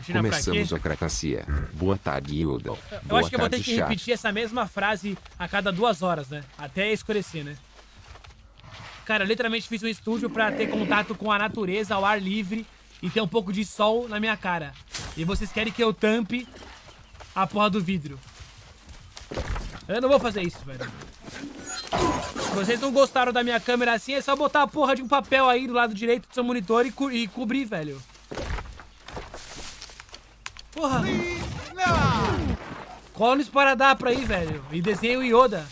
Quê? Começamos a cracacia. Boa tarde, Yoda. Eu Boa acho que eu vou ter que chat. repetir essa mesma frase a cada duas horas, né? Até escurecer, né? Cara, eu literalmente fiz um estúdio pra ter contato com a natureza ao ar livre e ter um pouco de sol na minha cara. E vocês querem que eu tampe a porra do vidro. Eu não vou fazer isso, velho. Se vocês não gostaram da minha câmera assim, é só botar a porra de um papel aí do lado direito do seu monitor e, co- e cobrir, velho. Porra! Cola no esparadrapo aí, velho. E desenhei o Yoda.